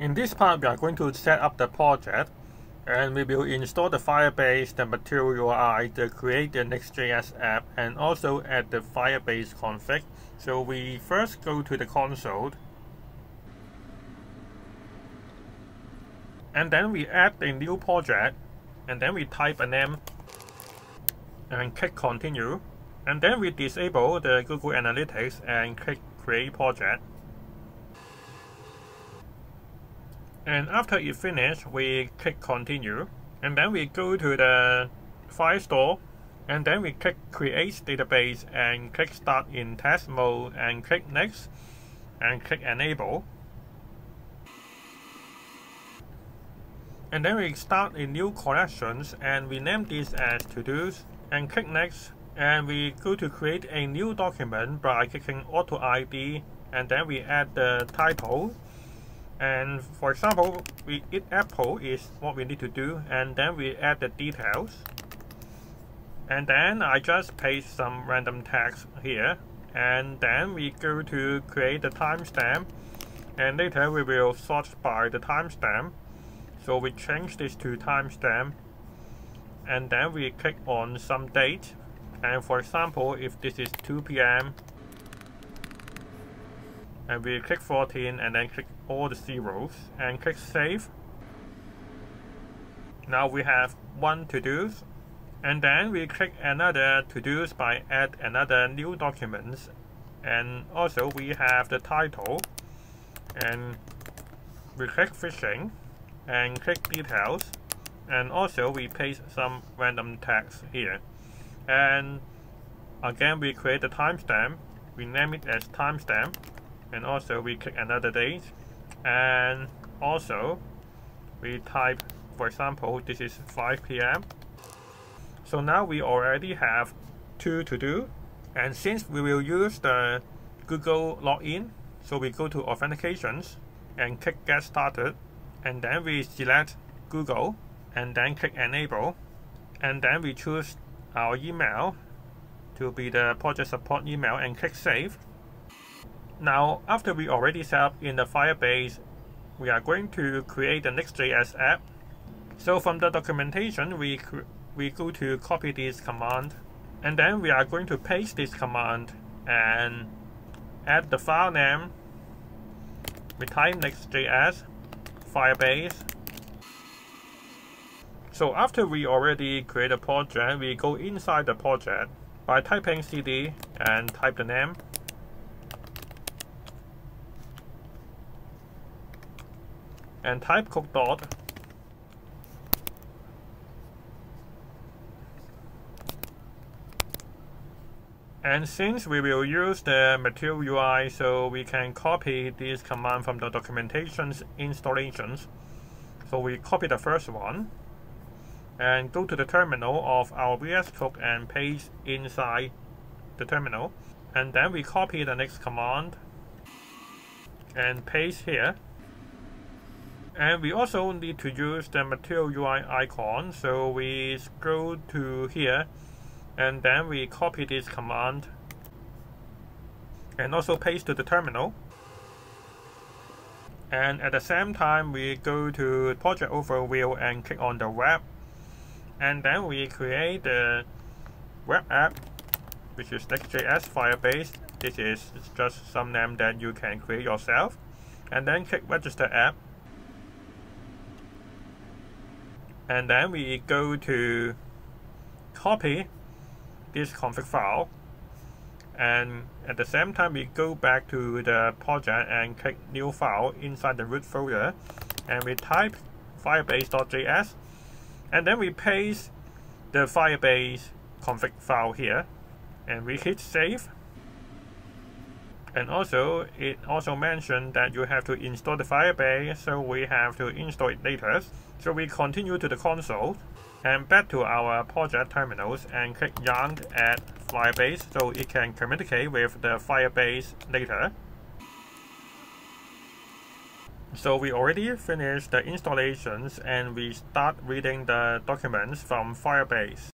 In this part, we are going to set up the project and we will install the Firebase, the Material UI, the create the Next.js app, and also add the Firebase config. So we first go to the console and then we add a new project and then we type a name and click continue and then we disable the Google Analytics and click create project And after it finished, we click continue. And then we go to the Firestore. And then we click create database and click start in test mode and click next and click enable. And then we start a new collections and we name this as to-dos and click next and we go to create a new document by clicking auto ID and then we add the title and for example we eat apple is what we need to do and then we add the details. And then I just paste some random text here and then we go to create the timestamp. And later we will sort by the timestamp. So we change this to timestamp. And then we click on some date. And for example if this is 2 p.m and we click 14 and then click all the zeros and click save. Now we have one to-dos. And then we click another to-dos by add another new documents. And also we have the title. And we click fishing and click details. And also we paste some random text here. And again we create the timestamp. We name it as timestamp and also we click another date. And also we type for example this is 5 p.m. so now we already have two to do. And since we will use the Google login so we go to authentications and click get started. And then we select Google and then click enable. And then we choose our email to be the project support email and click save now, after we already set up in the Firebase, we are going to create the Next.js app. So from the documentation, we, we go to copy this command, and then we are going to paste this command and add the file name. We type Next.js, Firebase. So after we already create a project, we go inside the project by typing cd and type the name and type code dot And since we will use the material UI, so we can copy this command from the documentation's installations. So we copy the first one and go to the terminal of our VS Code and paste inside the terminal. And then we copy the next command and paste here. And we also need to use the material UI icon. So we scroll to here and then we copy this command and also paste to the terminal. And at the same time, we go to project overview and click on the web. And then we create the web app, which is Next.js Firebase. This is just some name that you can create yourself. And then click register app. And then we go to copy this config file. And at the same time we go back to the project and click new file inside the root folder. And we type firebase.js and then we paste the firebase config file here. And we hit save. And also it also mentioned that you have to install the firebase so we have to install it later so we continue to the console and back to our project terminals and click yarn add Firebase so it can communicate with the Firebase later. So we already finished the installations and we start reading the documents from Firebase.